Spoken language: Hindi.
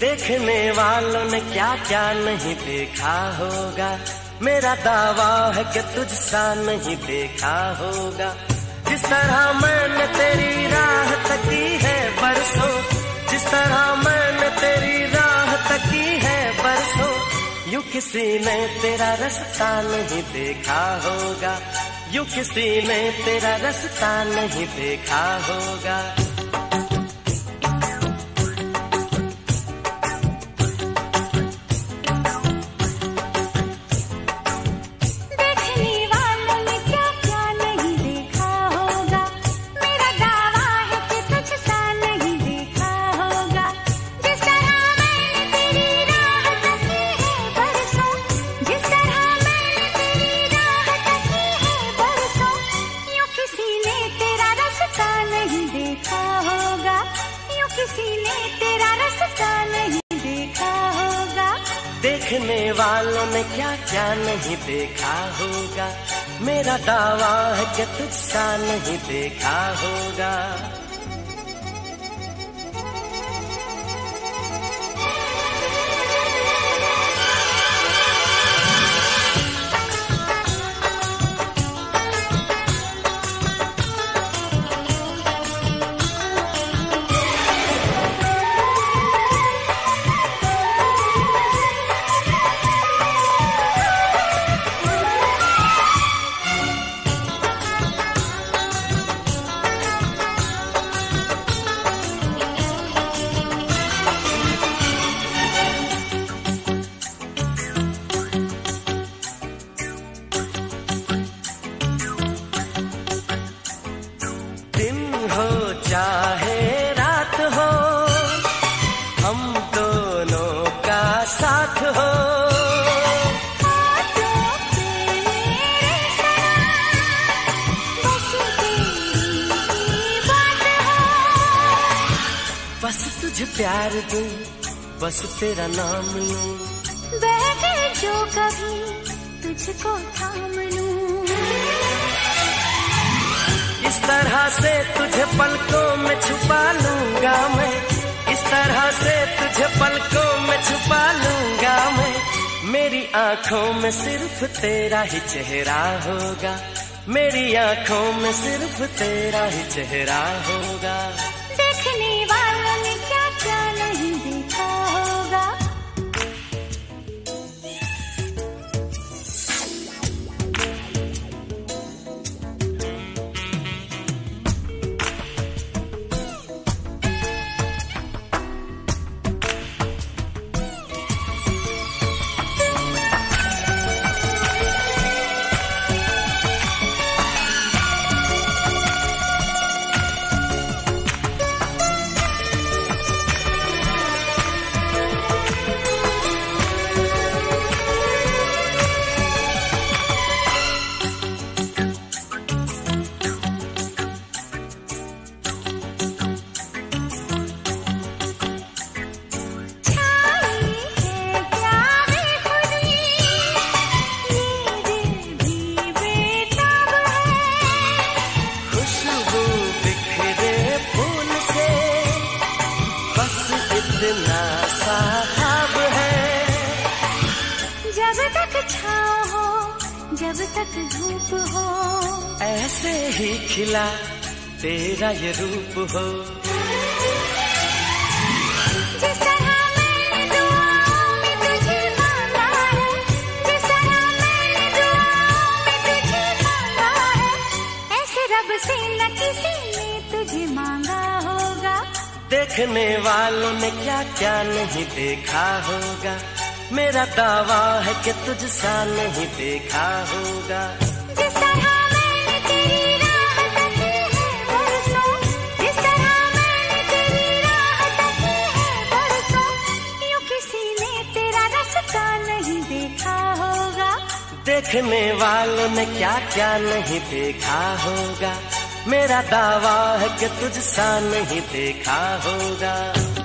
देखने वालों ने क्या क्या नहीं देखा होगा? मेरा दावा है कि तुझसा नहीं देखा होगा। जिस तरह मैंने तेरी राह तकी है बरसों, जिस तरह मैंने तेरी राह तकी है बरसों, यू किसी ने तेरा रास्ता नहीं देखा होगा। यू किसी ने तेरा रास्ता नहीं देखा होगा। देखने वालों ने क्या क्या नहीं देखा होगा? मेरा दावा है कि तुझसा नहीं देखा होगा। साथ हो बस तुझे प्यार दूँ बस तेरा नाम लूँ। जो कभी तुझको थाम लूँ। इस तरह से तुझे पलकों में छुपा लूँगा मैं। इस तरह से तुझे पलकों में छुपा आँखों में सिर्फ़ तेरा ही चेहरा होगा। मेरी आँखों में सिर्फ़ तेरा ही चेहरा होगा। इतना साहब है। जब तक छाँव हो जब तक धूप हो। ऐसे ही खिला तेरा ये रूप हो। से न किसी ने तुझे मांगा देखने वालों ने क्या क्या नहीं देखा होगा? मेरा दावा है कि तुझसा नहीं देखा होगा। है है देखने वालों ने क्या क्या नहीं देखा होगा? मेरा दावा है कि तुझसा नहीं देखा होगा।